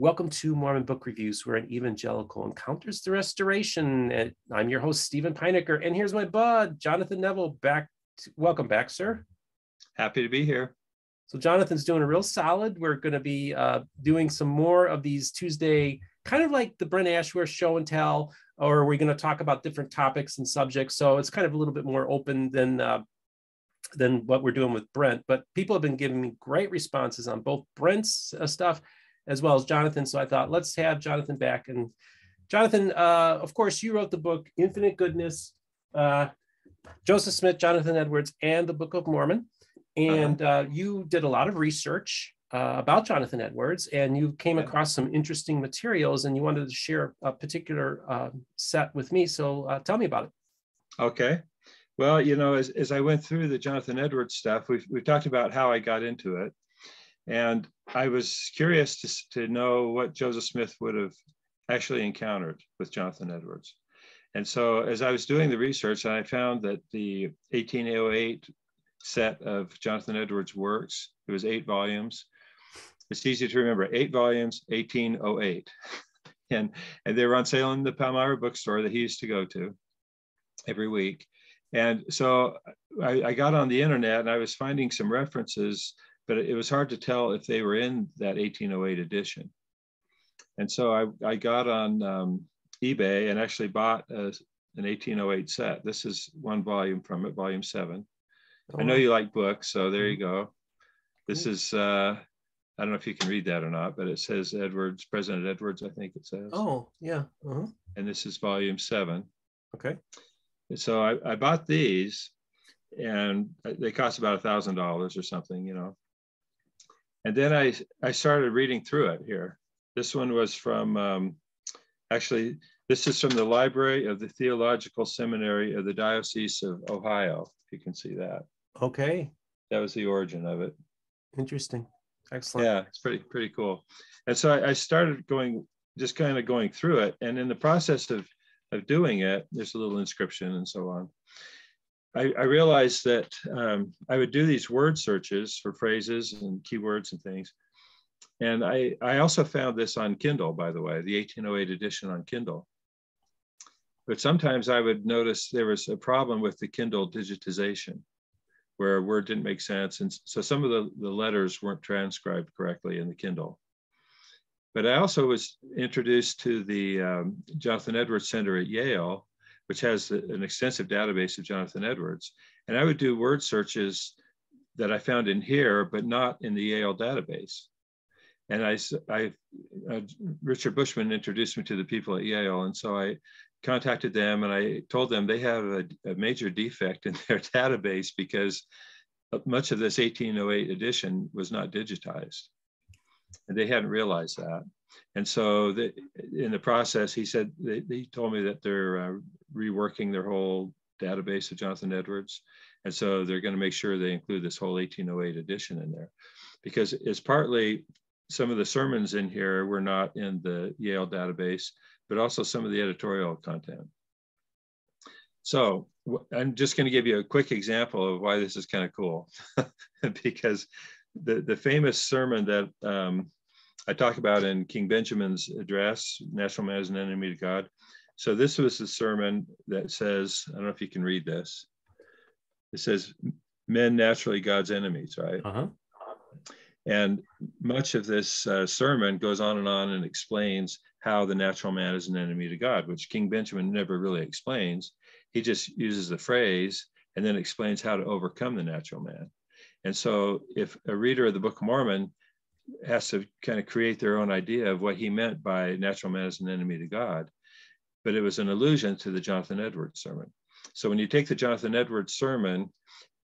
Welcome to Mormon Book Reviews, where an evangelical encounters the restoration. I'm your host, Steven Pynakker, and here's my bud, Jonathan Neville. Back, to, welcome back, sir. Happy to be here. So Jonathan's doing a real solid. We're going to be uh, doing some more of these Tuesday, kind of like the Brent Ashworth show and tell, or we're going to talk about different topics and subjects. So it's kind of a little bit more open than uh, than what we're doing with Brent. But people have been giving me great responses on both Brent's uh, stuff as well as Jonathan. So I thought, let's have Jonathan back. And Jonathan, uh, of course, you wrote the book Infinite Goodness, uh, Joseph Smith, Jonathan Edwards, and the Book of Mormon. And uh-huh. uh, you did a lot of research uh, about Jonathan Edwards, and you came across some interesting materials, and you wanted to share a particular uh, set with me. So uh, tell me about it. Okay. Well, you know, as, as I went through the Jonathan Edwards stuff, we've, we've talked about how I got into it. And I was curious to, to know what Joseph Smith would have actually encountered with Jonathan Edwards. And so as I was doing the research, I found that the 1808 set of Jonathan Edwards works, it was eight volumes. It's easy to remember, eight volumes, 1808. and, and they were on sale in the Palmyra bookstore that he used to go to every week. And so I, I got on the internet and I was finding some references but it was hard to tell if they were in that 1808 edition. And so I, I got on um, eBay and actually bought a, an 1808 set. This is one volume from it, volume seven. Oh. I know you like books, so there you mm-hmm. go. This is, uh, I don't know if you can read that or not, but it says Edwards, President Edwards, I think it says. Oh, yeah. Uh-huh. And this is volume seven. Okay. so I, I bought these and they cost about a thousand dollars or something, you know. And then I, I started reading through it here. This one was from, um, actually, this is from the Library of the Theological Seminary of the Diocese of Ohio, if you can see that. Okay. That was the origin of it. Interesting. Excellent. Yeah, it's pretty, pretty cool. And so I, I started going, just kind of going through it. And in the process of, of doing it, there's a little inscription and so on. I, I realized that um, I would do these word searches for phrases and keywords and things. And I, I also found this on Kindle, by the way, the 1808 edition on Kindle. But sometimes I would notice there was a problem with the Kindle digitization where a word didn't make sense. And so some of the, the letters weren't transcribed correctly in the Kindle. But I also was introduced to the um, Jonathan Edwards Center at Yale, which has an extensive database of Jonathan Edwards. And I would do word searches that I found in here, but not in the Yale database. And I, I uh, Richard Bushman introduced me to the people at Yale. And so I contacted them and I told them they have a, a major defect in their database because much of this 1808 edition was not digitized. And they hadn't realized that. And so the, in the process, he said, they, he told me that they're uh, reworking their whole database of Jonathan Edwards. And so they're going to make sure they include this whole 1808 edition in there because it's partly some of the sermons in here were not in the Yale database, but also some of the editorial content. So I'm just going to give you a quick example of why this is kind of cool because the, the famous sermon that um, I talk about in King Benjamin's address, Natural Man is an Enemy to God. So this was the sermon that says, I don't know if you can read this. It says, men naturally God's enemies, right? Uh-huh. And much of this uh, sermon goes on and on and explains how the natural man is an enemy to God, which King Benjamin never really explains. He just uses the phrase and then explains how to overcome the natural man. And so, if a reader of the Book of Mormon has to kind of create their own idea of what he meant by natural man as an enemy to God. But it was an allusion to the Jonathan Edwards sermon. So when you take the Jonathan Edwards sermon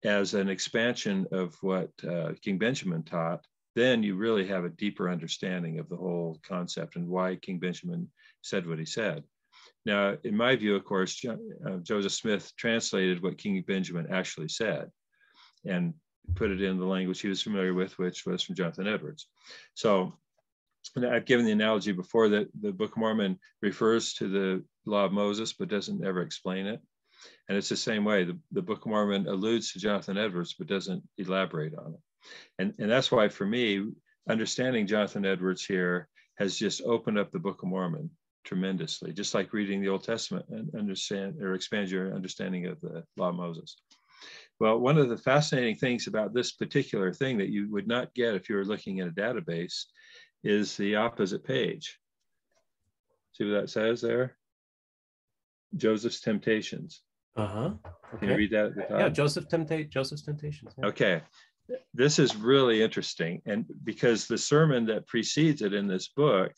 as an expansion of what uh, King Benjamin taught, then you really have a deeper understanding of the whole concept and why King Benjamin said what he said. Now, in my view, of course, uh, Joseph Smith translated what King Benjamin actually said. And put it in the language he was familiar with, which was from Jonathan Edwards. So I've given the analogy before that the Book of Mormon refers to the law of Moses, but doesn't ever explain it. And it's the same way. The, the Book of Mormon alludes to Jonathan Edwards, but doesn't elaborate on it. And, and that's why, for me, understanding Jonathan Edwards here has just opened up the Book of Mormon tremendously, just like reading the Old Testament and understand or expand your understanding of the law of Moses. Well, one of the fascinating things about this particular thing that you would not get if you were looking at a database is the opposite page. See what that says there? Joseph's temptations. Uh-huh. Okay. Can you read that at the top? Yeah, Joseph temptate Joseph's temptations. Yeah. Okay. This is really interesting. And because the sermon that precedes it in this book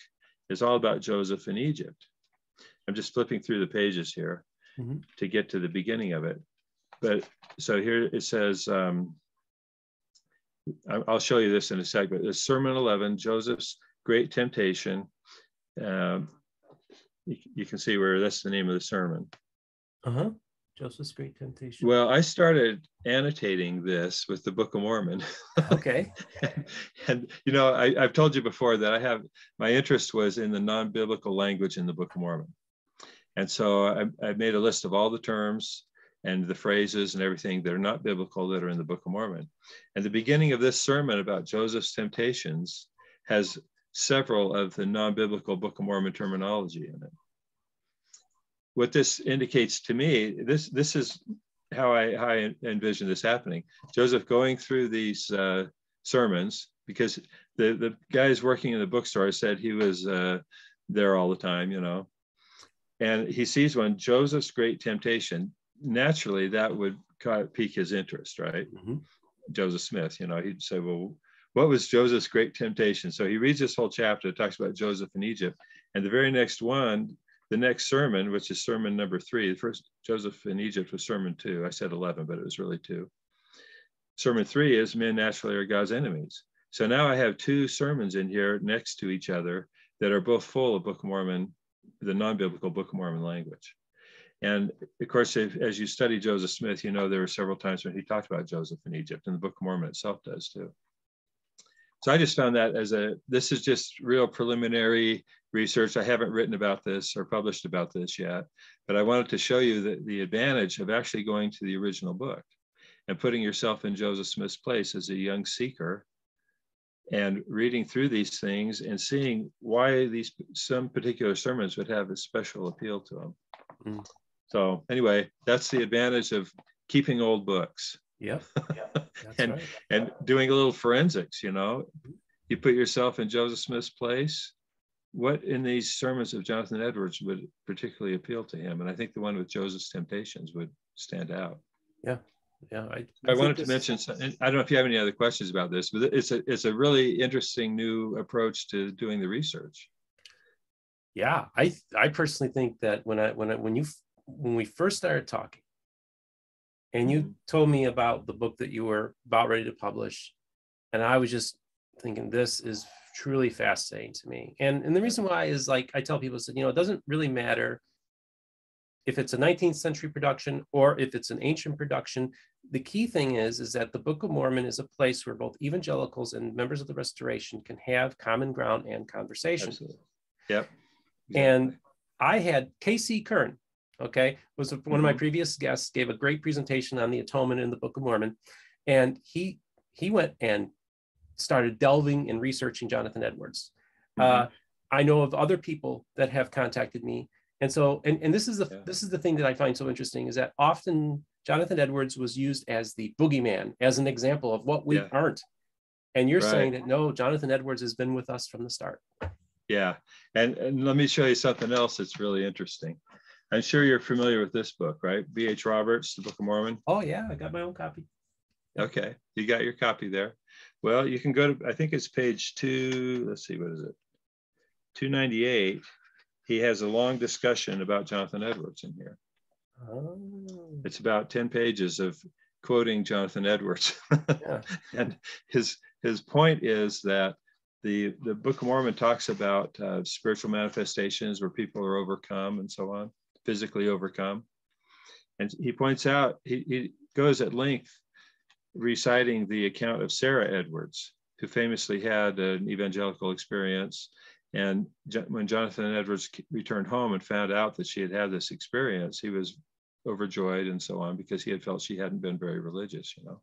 is all about Joseph in Egypt. I'm just flipping through the pages here mm-hmm. to get to the beginning of it. But so here it says, um, I'll show you this in a sec, but it's Sermon 11, Joseph's Great Temptation. Um, you, you, can see where that's the name of the sermon. Uh huh. Joseph's Great Temptation. Well, I started annotating this with the Book of Mormon. Okay. and, and, you know, I, have told you before that I have my interest was in the non biblical language in the Book of Mormon. And so I, I made a list of all the terms and the phrases and everything that are not biblical that are in the Book of Mormon. And the beginning of this sermon about Joseph's temptations has several of the non biblical Book of Mormon terminology in it what this indicates to me, this this is how I, how I envision this happening. Joseph going through these uh, sermons because the the guys working in the bookstore said he was uh, there all the time, you know, and he sees one Joseph's great temptation. Naturally, that would pique his interest, right? Mm-hmm. Joseph Smith, you know, he'd say, well. What was Joseph's great temptation? So he reads this whole chapter, talks about Joseph in Egypt, and the very next one the next sermon, which is sermon number three, the first Joseph in Egypt was sermon two. I said 11, but it was really two. Sermon three is men naturally are God's enemies. So now I have two sermons in here next to each other that are both full of Book of Mormon, the non-biblical Book of Mormon language. And of course, if, as you study Joseph Smith, you know there were several times when he talked about Joseph in Egypt, and the Book of Mormon itself does too. So I just found that as a, this is just real preliminary research. I haven't written about this or published about this yet, but I wanted to show you the, the advantage of actually going to the original book and putting yourself in Joseph Smith's place as a young seeker and reading through these things and seeing why these some particular sermons would have a special appeal to them. Mm. So anyway, that's the advantage of keeping old books. Yep. and right. and doing a little forensics, you know. You put yourself in Joseph Smith's place. What in these sermons of Jonathan Edwards would particularly appeal to him? And I think the one with Joseph's Temptations would stand out. Yeah. Yeah. I, I, I wanted to mention, I don't know if you have any other questions about this, but it's a, it's a really interesting new approach to doing the research. Yeah. I, I personally think that when I, when I, when you, when we first started talking, and you mm-hmm. told me about the book that you were about ready to publish and i was just thinking this is truly fascinating to me. And and the reason why is like i tell people said you know it doesn't really matter if it's a 19th century production or if it's an ancient production. The key thing is is that the book of mormon is a place where both evangelicals and members of the restoration can have common ground and conversation. Absolutely. yep. And i had casey kern okay, was one of my mm-hmm. previous guests, gave a great presentation on the atonement in the Book of Mormon. And he he went and started delving and researching Jonathan Edwards. Mm-hmm. Uh, I know of other people that have contacted me. And so, and, and this is the yeah. this is the thing that I find so interesting is that often Jonathan Edwards was used as the boogeyman, as an example of what we yeah. aren't. And you're right. saying that no, Jonathan Edwards has been with us from the start. Yeah. And, and let me show you something else that's really interesting. I'm sure you're familiar with this book, right? B.H. Roberts, The Book of Mormon. Oh, yeah, I got my own copy. Okay, you got your copy there. Well, you can go to, I think it's page two, let's see, what is it? 298. He has a long discussion about Jonathan Edwards in here. Oh. It's about 10 pages of quoting Jonathan Edwards. yeah. and his his point is that the, the Book of Mormon talks about uh, spiritual manifestations where people are overcome and so on physically overcome. And he points out, he, he goes at length reciting the account of Sarah Edwards, who famously had an evangelical experience. And when Jonathan Edwards returned home and found out that she had had this experience, he was overjoyed and so on because he had felt she hadn't been very religious, you know.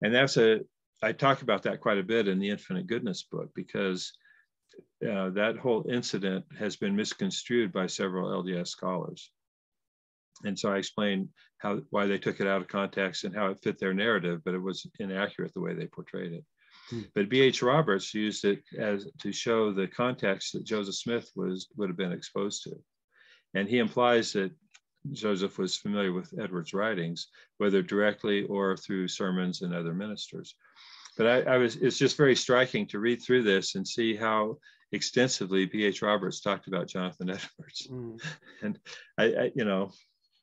And that's a, I talk about that quite a bit in the Infinite Goodness book because uh, that whole incident has been misconstrued by several LDS scholars. And so I explained how why they took it out of context and how it fit their narrative, but it was inaccurate the way they portrayed it. Hmm. But B.H. Roberts used it as to show the context that Joseph Smith was would have been exposed to. And he implies that Joseph was familiar with Edwards' writings, whether directly or through sermons and other ministers. But I, I was it's just very striking to read through this and see how extensively B.H. Roberts talked about Jonathan Edwards. Mm. And I, I, you know,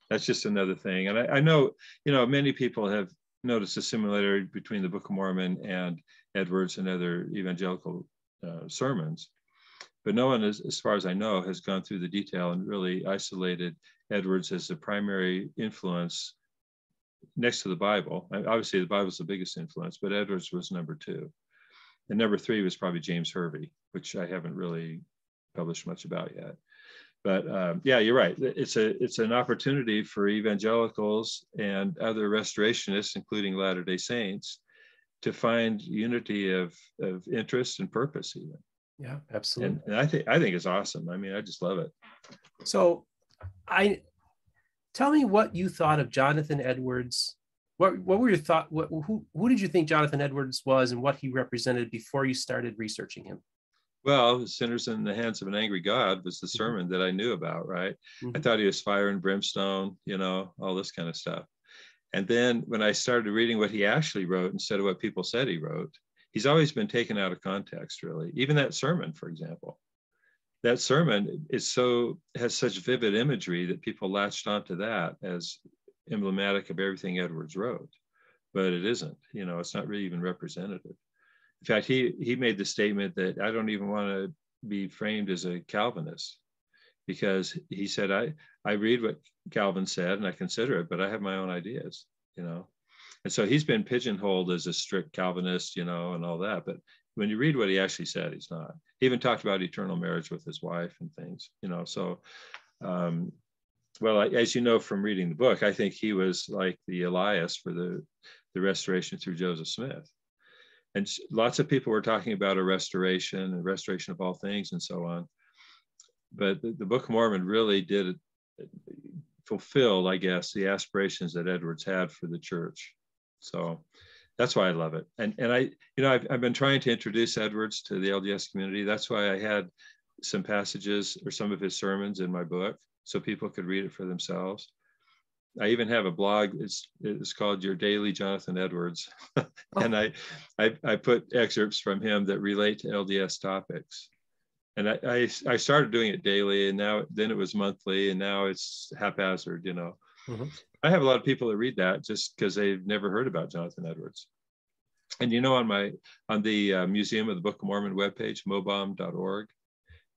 that's just another thing. And I, I, know, you know, many people have noticed a similarity between the Book of Mormon and Edwards and other evangelical uh, sermons. But no one, as, as far as I know, has gone through the detail and really isolated Edwards as the primary influence next to the Bible. Obviously, the Bible's the biggest influence, but Edwards was number two. And number three was probably James Hervey, which I haven't really published much about yet. But um, yeah, you're right. It's a it's an opportunity for evangelicals and other restorationists, including Latter Day Saints, to find unity of of interest and purpose. Even yeah, absolutely. And, and I think I think it's awesome. I mean, I just love it. So, I tell me what you thought of Jonathan Edwards. What, what were your thought? What, who, who did you think Jonathan Edwards was and what he represented before you started researching him? Well, Sinners in the Hands of an Angry God was the mm-hmm. sermon that I knew about, right? Mm-hmm. I thought he was fire and brimstone, you know, all this kind of stuff. And then when I started reading what he actually wrote instead of what people said he wrote, he's always been taken out of context, really. Even that sermon, for example. That sermon is so has such vivid imagery that people latched onto that as emblematic of everything Edwards wrote. But it isn't, you know, it's not really even representative in fact, he he made the statement that I don't even want to be framed as a Calvinist because he said I I read what Calvin said and I consider it, but I have my own ideas, you know. And so he's been pigeonholed as a strict Calvinist, you know, and all that. But when you read what he actually said, he's not. He even talked about eternal marriage with his wife and things, you know. So, um, well, as you know from reading the book, I think he was like the Elias for the the restoration through Joseph Smith and lots of people were talking about a restoration and restoration of all things and so on but the, the book of mormon really did fulfill i guess the aspirations that edwards had for the church so that's why i love it and and i you know i've, I've been trying to introduce edwards to the lds community that's why i had some passages or some of his sermons in my book so people could read it for themselves I even have a blog. It's it's called Your Daily Jonathan Edwards, and I, I, I put excerpts from him that relate to LDS topics. And I, I, I started doing it daily, and now then it was monthly, and now it's haphazard. You know, mm-hmm. I have a lot of people that read that just because they've never heard about Jonathan Edwards. And you know, on my on the uh, Museum of the Book of Mormon webpage, mobom.org,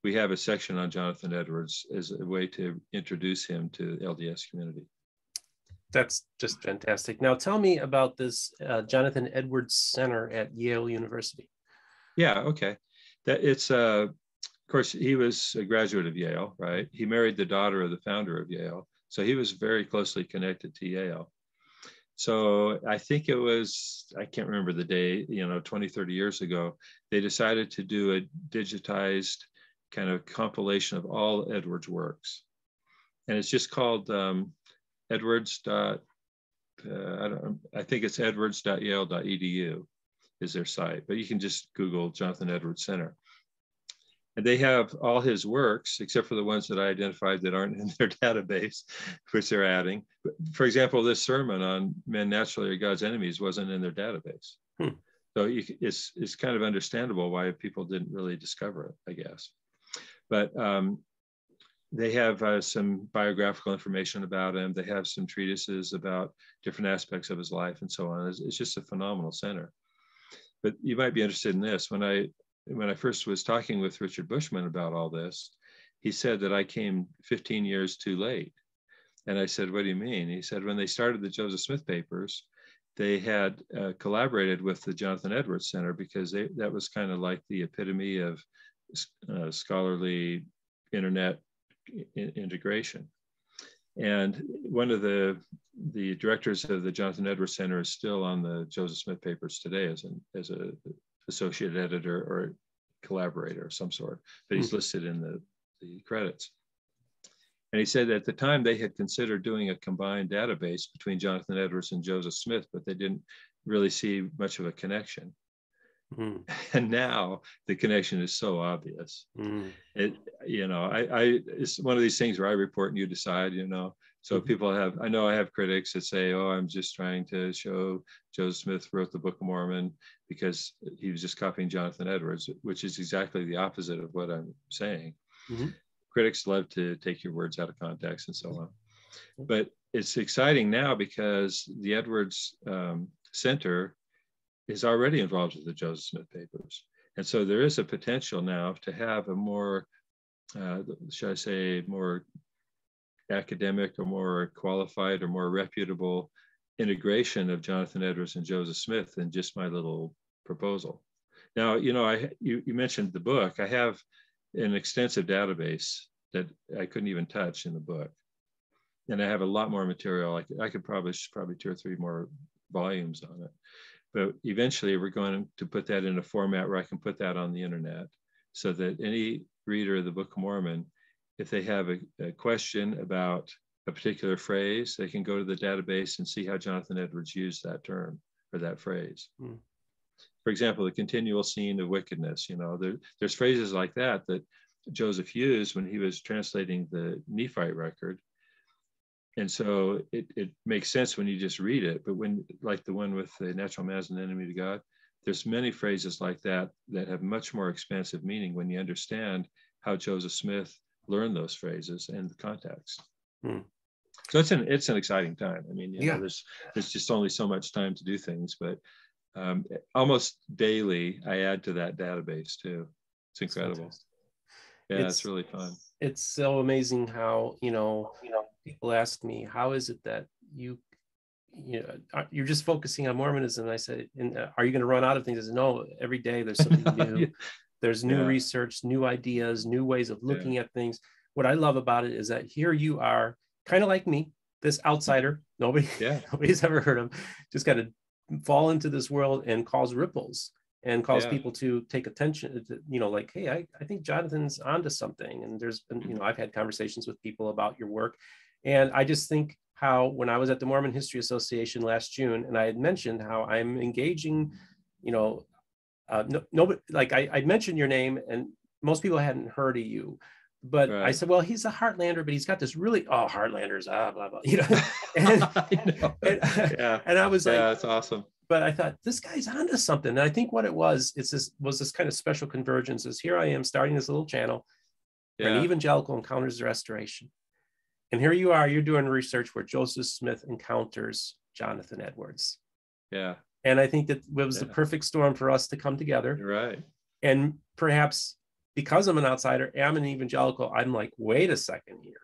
we have a section on Jonathan Edwards as a way to introduce him to the LDS community that's just fantastic. Now, tell me about this uh, Jonathan Edwards Center at Yale University. Yeah, okay. That it's uh, of course he was a graduate of Yale, right? He married the daughter of the founder of Yale, so he was very closely connected to Yale. So I think it was I can't remember the day, you know, 20, 30 years ago, they decided to do a digitized kind of compilation of all Edwards works, and it's just called um, edwards uh, I, don't, I think it's edwards.yale.edu is their site, but you can just Google Jonathan Edwards Center. And they have all his works, except for the ones that I identified that aren't in their database, which they're adding. For example, this sermon on men naturally are God's enemies wasn't in their database. Hmm. So you, it's, it's kind of understandable why people didn't really discover it, I guess. But um, they have uh, some biographical information about him. They have some treatises about different aspects of his life and so on. It's, it's, just a phenomenal center. But you might be interested in this. When I when I first was talking with Richard Bushman about all this, he said that I came 15 years too late. And I said, "What do you mean?" He said, "When they started the Joseph Smith papers, they had uh, collaborated with the Jonathan Edwards Center because they, that was kind of like the epitome of uh, scholarly internet integration. And one of the the directors of the Jonathan Edwards Center is still on the Joseph Smith papers today as an as a associate editor or collaborator of some sort, but he's mm-hmm. listed in the, the credits. And he said at the time they had considered doing a combined database between Jonathan Edwards and Joseph Smith, but they didn't really see much of a connection. Mm. And now the connection is so obvious. Mm. It, you know, I, I, it's one of these things where I report and you decide, you know. So mm-hmm. people have, I know I have critics that say, oh, I'm just trying to show Joseph Smith wrote the Book of Mormon because he was just copying Jonathan Edwards, which is exactly the opposite of what I'm saying. Mm-hmm. Critics love to take your words out of context and so on. But it's exciting now because the Edwards um, Center is already involved with the Joseph Smith papers. And so there is a potential now to have a more, uh, should I say, more academic or more qualified or more reputable integration of Jonathan Edwards and Joseph Smith than just my little proposal. Now, you know, I you, you mentioned the book. I have an extensive database that I couldn't even touch in the book. And I have a lot more material. I could, I could publish probably two or three more volumes on it. But eventually we're going to put that in a format where I can put that on the internet so that any reader of the Book of Mormon, if they have a, a question about a particular phrase, they can go to the database and see how Jonathan Edwards used that term or that phrase. Mm. For example, the continual scene of wickedness, you know, there, there's phrases like that that Joseph used when he was translating the Nephite record and so it, it makes sense when you just read it but when like the one with the natural man as an enemy to god there's many phrases like that that have much more expansive meaning when you understand how joseph smith learned those phrases and the context hmm. so it's an it's an exciting time i mean you yeah. know there's there's just only so much time to do things but um, almost daily i add to that database too it's incredible yeah it's, it's really fun it's so amazing how you know you know people ask me, how is it that you, you know, you're just focusing on Mormonism? And I said, and, uh, are you going to run out of things? I said, no, every day there's something new. There's new yeah. research, new ideas, new ways of looking yeah. at things. What I love about it is that here you are, kind of like me, this outsider. Nobody, yeah. nobody's ever heard of, just kind of fall into this world and cause ripples and cause yeah. people to take attention uh, to, you know like hey I, I think jonathan's onto something and there's been you mm-hmm. know i've had conversations with people about your work and I just think how when I was at the Mormon History Association last June, and I had mentioned how I'm engaging, you know, uh, no, nobody like I, I mentioned your name, and most people hadn't heard of you. But right. I said, well, he's a Heartlander, but he's got this really oh Heartlanders, ah blah blah, you know. and, know. and, yeah. and I was like, yeah, that's awesome. But I thought this guy's onto something. And I think what it was, it's this was this kind of special convergence. Is here I am starting this little channel, yeah. an evangelical encounters the restoration and here you are, you're doing research where Joseph Smith encounters Jonathan Edwards. Yeah. And I think that it was yeah. the perfect storm for us to come together. You're right. And perhaps because I'm an outsider, I'm an evangelical, I'm like, wait a second here.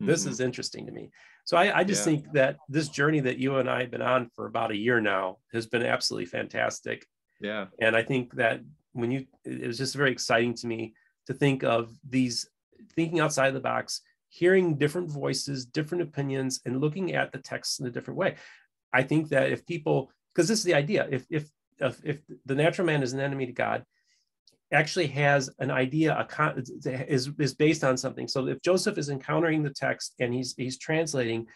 This mm-hmm. is interesting to me. So I, I just yeah. think that this journey that you and I have been on for about a year now has been absolutely fantastic. Yeah. And I think that when you, it was just very exciting to me to think of these thinking outside the box, hearing different voices, different opinions, and looking at the text in a different way. I think that if people, because this is the idea, if if if, if the natural man is an enemy to God, actually has an idea a con- is is based on something. So if Joseph is encountering the text and he's he's translating,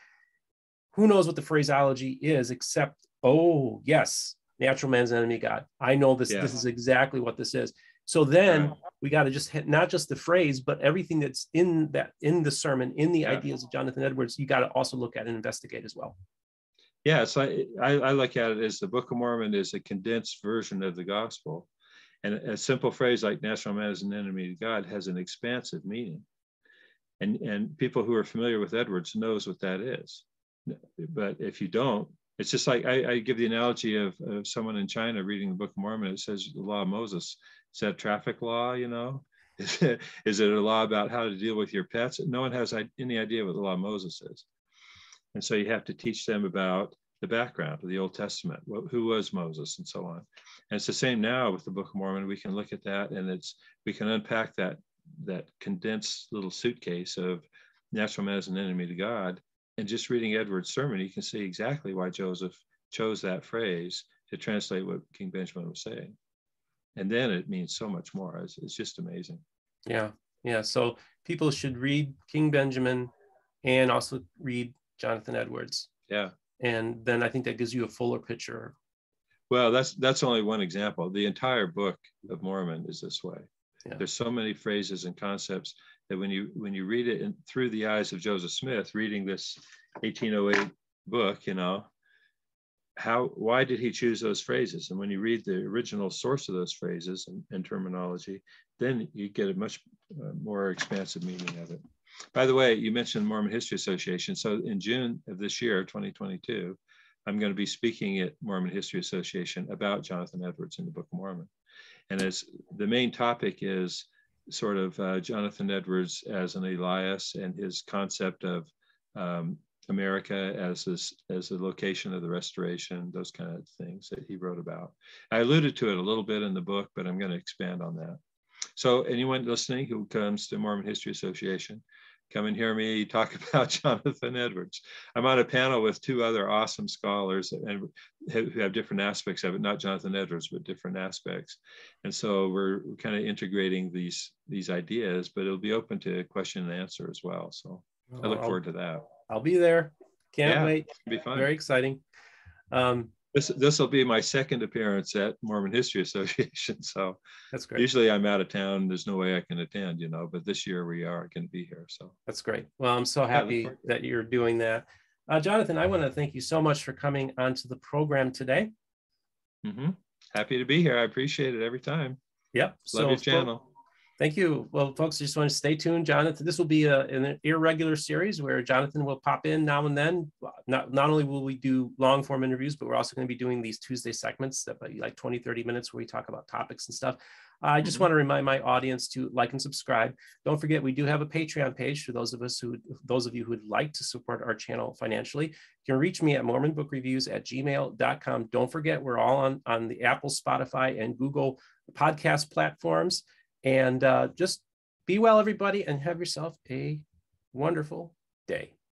who knows what the phraseology is except oh yes, natural man's enemy God. I know this. Yeah. This is exactly what this is. So then we got to just hit not just the phrase, but everything that's in that in the sermon, in the yeah. ideas of Jonathan Edwards, you got to also look at and investigate as well. Yeah, so I, I, look at it as the Book of Mormon is a condensed version of the gospel. And a simple phrase like natural man is an enemy to God has an expansive meaning. And, and people who are familiar with Edwards knows what that is. But if you don't, it's just like I, I give the analogy of, of someone in China reading the Book of Mormon. It says the law of Moses is that traffic law, you know? Is it, is it a law about how to deal with your pets? No one has any idea what the law of Moses is. And so you have to teach them about the background of the Old Testament, who was Moses, and so on. And it's the same now with the Book of Mormon. We can look at that, and it's we can unpack that that condensed little suitcase of natural man as an enemy to God. And just reading Edward's sermon, you can see exactly why Joseph chose that phrase to translate what King Benjamin was saying. and then it means so much more. It's, it's just amazing. Yeah, yeah. So people should read King Benjamin, and also read Jonathan Edwards. Yeah. And then I think that gives you a fuller picture. Well, that's that's only one example. The entire book of Mormon is this way. Yeah. There's so many phrases and concepts that when you when you read it in, through the eyes of Joseph Smith, reading this 1808 book, you know, how why did he choose those phrases? And when you read the original source of those phrases and, and terminology, then you get a much uh, more expansive meaning of it. By the way, you mentioned Mormon History Association. So in June of this year, 2022, I'm going to be speaking at Mormon History Association about Jonathan Edwards in the Book of Mormon. And as the main topic is sort of uh, Jonathan Edwards as an Elias and his concept of um, America as this, as a location of the restoration, those kind of things that he wrote about. I alluded to it a little bit in the book, but I'm going to expand on that. So anyone listening who comes to Mormon History Association, come and hear me talk about Jonathan Edwards. I'm on a panel with two other awesome scholars and who have different aspects of it, not Jonathan Edwards, but different aspects. And so we're, kind of integrating these these ideas, but it'll be open to question and answer as well. So I look forward to that. I'll be there. Can't yeah, wait. Be fun. Very exciting. Um, this this will be my second appearance at Mormon History Association. So that's great. Usually I'm out of town. There's no way I can attend, you know, but this year we are going to be here. So that's great. Well, I'm so happy that you're doing that. Uh, Jonathan, I want to thank you so much for coming onto the program today. Mm-hmm. Happy to be here. I appreciate it every time. Yep. Love so, your channel. Thank you. Well, folks, I just want to stay tuned. Jonathan, this will be a, an irregular series where Jonathan will pop in now and then. Not, not only will we do long form interviews, but we're also going to be doing these Tuesday segments that like 20, 30 minutes where we talk about topics and stuff. I just mm-hmm. want to remind my audience to like and subscribe. Don't forget, we do have a Patreon page for those of us who, those of you who would like to support our channel financially. You can reach me at mormonbookreviews at gmail.com. Don't forget, we're all on, on the Apple, Spotify, and Google podcast platforms. And uh, just be well, everybody, and have yourself a wonderful day.